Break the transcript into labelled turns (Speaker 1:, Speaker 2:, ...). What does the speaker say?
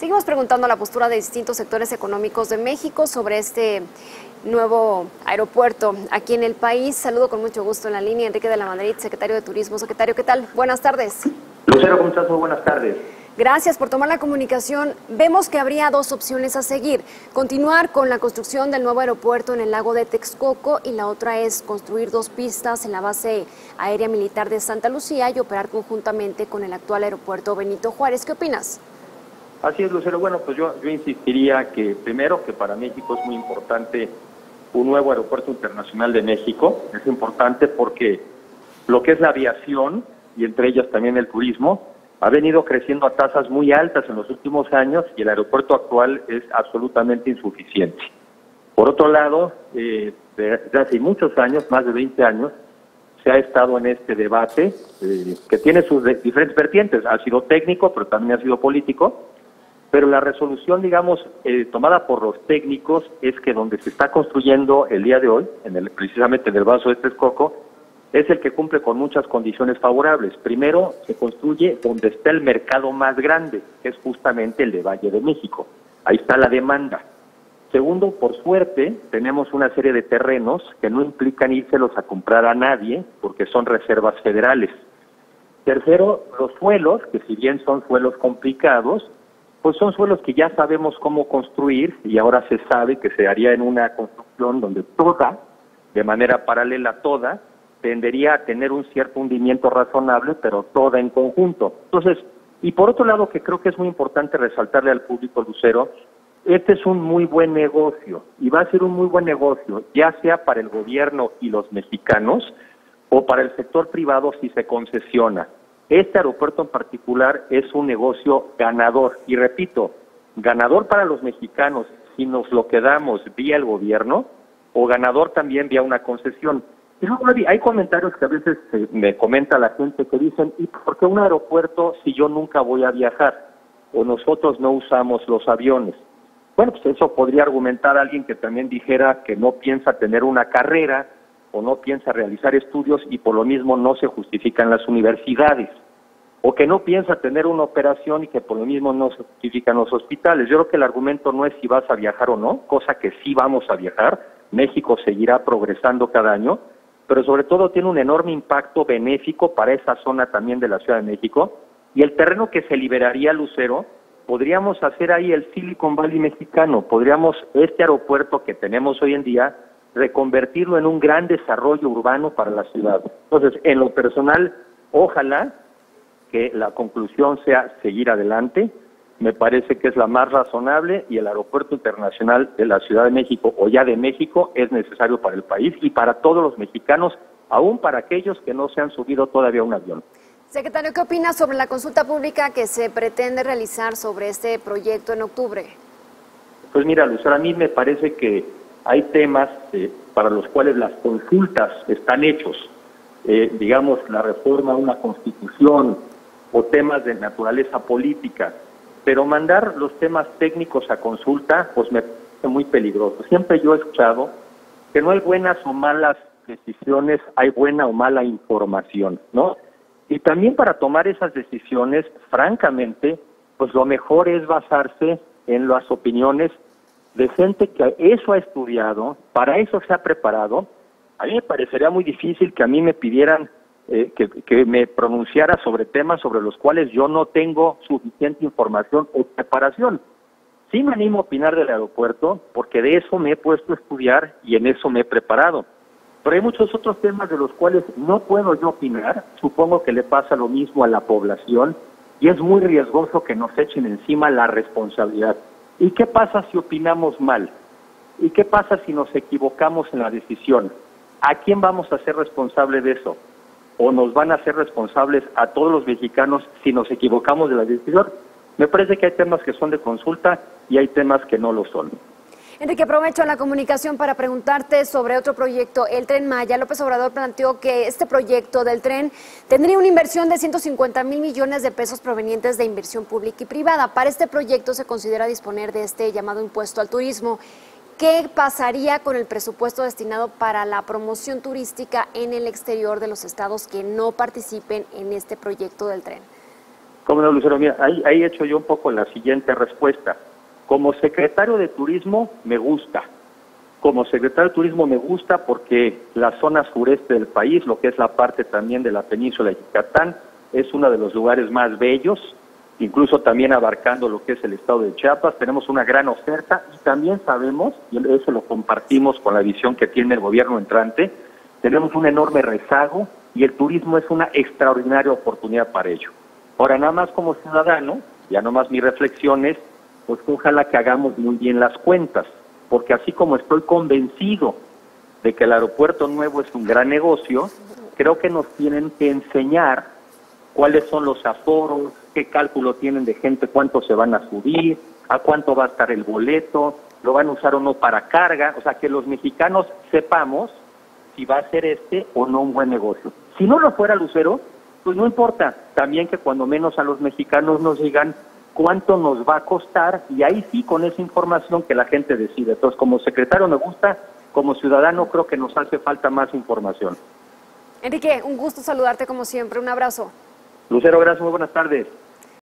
Speaker 1: Seguimos preguntando la postura de distintos sectores económicos de México sobre este nuevo aeropuerto aquí en el país. Saludo con mucho gusto en la línea Enrique de la Madrid, secretario de Turismo. Secretario, ¿qué tal? Buenas tardes.
Speaker 2: Lucero, ¿cómo estás? Muy buenas tardes.
Speaker 1: Gracias por tomar la comunicación. Vemos que habría dos opciones a seguir. Continuar con la construcción del nuevo aeropuerto en el lago de Texcoco y la otra es construir dos pistas en la base aérea militar de Santa Lucía y operar conjuntamente con el actual aeropuerto Benito Juárez. ¿Qué opinas?
Speaker 2: Así es, Lucero. Bueno, pues yo, yo insistiría que primero que para México es muy importante un nuevo aeropuerto internacional de México. Es importante porque lo que es la aviación y entre ellas también el turismo ha venido creciendo a tasas muy altas en los últimos años y el aeropuerto actual es absolutamente insuficiente. Por otro lado, eh, desde hace muchos años, más de 20 años, se ha estado en este debate eh, que tiene sus diferentes vertientes. Ha sido técnico, pero también ha sido político. Pero la resolución, digamos, eh, tomada por los técnicos es que donde se está construyendo el día de hoy, en el, precisamente en el vaso de Texcoco, es el que cumple con muchas condiciones favorables. Primero, se construye donde está el mercado más grande, que es justamente el de Valle de México. Ahí está la demanda. Segundo, por suerte, tenemos una serie de terrenos que no implican írselos a comprar a nadie, porque son reservas federales. Tercero, los suelos, que si bien son suelos complicados, pues son suelos que ya sabemos cómo construir y ahora se sabe que se haría en una construcción donde toda, de manera paralela toda, tendería a tener un cierto hundimiento razonable, pero toda en conjunto. Entonces, y por otro lado, que creo que es muy importante resaltarle al público lucero, este es un muy buen negocio y va a ser un muy buen negocio, ya sea para el gobierno y los mexicanos o para el sector privado si se concesiona. Este aeropuerto en particular es un negocio ganador y repito, ganador para los mexicanos si nos lo quedamos vía el gobierno o ganador también vía una concesión. Hay comentarios que a veces me comenta la gente que dicen, ¿y por qué un aeropuerto si yo nunca voy a viajar? O nosotros no usamos los aviones. Bueno, pues eso podría argumentar alguien que también dijera que no piensa tener una carrera o no piensa realizar estudios y por lo mismo no se justifican las universidades. O que no piensa tener una operación y que por lo mismo no se justifican los hospitales. Yo creo que el argumento no es si vas a viajar o no, cosa que sí vamos a viajar. México seguirá progresando cada año, pero sobre todo tiene un enorme impacto benéfico para esa zona también de la Ciudad de México. Y el terreno que se liberaría, Lucero, podríamos hacer ahí el Silicon Valley mexicano, podríamos este aeropuerto que tenemos hoy en día reconvertirlo en un gran desarrollo urbano para la ciudad. Entonces, en lo personal, ojalá que la conclusión sea seguir adelante, me parece que es la más razonable y el aeropuerto internacional de la Ciudad de México o ya de México es necesario para el país y para todos los mexicanos, aún para aquellos que no se han subido todavía a un avión.
Speaker 1: Secretario, ¿qué opina sobre la consulta pública que se pretende realizar sobre este proyecto en octubre?
Speaker 2: Pues mira, Lucero, a mí me parece que hay temas eh, para los cuales las consultas están hechos, eh, digamos, la reforma a una constitución o temas de naturaleza política pero mandar los temas técnicos a consulta, pues me parece muy peligroso. Siempre yo he escuchado que no hay buenas o malas decisiones, hay buena o mala información, ¿no? Y también para tomar esas decisiones, francamente, pues lo mejor es basarse en las opiniones de gente que eso ha estudiado, para eso se ha preparado. A mí me parecería muy difícil que a mí me pidieran eh, que, me pronunciara sobre temas sobre los cuales yo no tengo suficiente información o preparación. Sí me animo a opinar del aeropuerto porque de eso me he puesto a estudiar y en eso me he preparado. Pero hay muchos otros temas de los cuales no puedo yo opinar. Supongo que le pasa lo mismo a la población y es muy riesgoso que nos echen encima la responsabilidad. ¿Y qué pasa si opinamos mal? ¿Y qué pasa si nos equivocamos en la decisión? ¿A quién vamos a ser responsable de eso? O nos van a hacer responsables a todos los mexicanos si nos equivocamos de la decisión. Me parece que hay temas que son de consulta y hay temas que no lo son.
Speaker 1: Enrique, aprovecho la comunicación para preguntarte sobre otro proyecto, el Tren Maya. López Obrador planteó que este proyecto del tren tendría una inversión de 150 mil millones de pesos provenientes de inversión pública y privada. Para este proyecto se considera disponer de este llamado impuesto al turismo. ¿Qué pasaría con el presupuesto destinado para la promoción turística en el exterior de los estados que no participen en este proyecto del tren?
Speaker 2: Como no, Lucero, mira, ahí, ahí he hecho yo un poco la siguiente respuesta. Como secretario de Turismo me gusta. Como secretario de Turismo me gusta porque la zona sureste del país, lo que es la parte también de la península de Yucatán, es uno de los lugares más bellos, incluso también abarcando lo que es el estado de Chiapas. Tenemos una gran oferta y también sabemos, y eso lo compartimos con la visión que tiene el gobierno entrante, tenemos un enorme rezago y el turismo es una extraordinaria oportunidad para ello. Ahora, nada más como ciudadano, ya nomás mi reflexión es, pues ojalá que hagamos muy bien las cuentas, porque así como estoy convencido de que el aeropuerto nuevo es un gran negocio, creo que nos tienen que enseñar cuáles son los aforos, qué cálculo tienen de gente, cuánto se van a subir, a cuánto va a estar el boleto, lo van a usar o no para carga, o sea, que los mexicanos sepamos si va a ser este o no un buen negocio. Si no lo fuera Lucero, pues no importa, también que cuando menos a los mexicanos nos digan cuánto nos va a costar y ahí sí con esa información que la gente decide. Entonces, como secretario me gusta, como ciudadano creo que nos hace falta más información.
Speaker 1: Enrique, un gusto saludarte como siempre, un abrazo.
Speaker 2: Lucero, gracias, muy buenas tardes.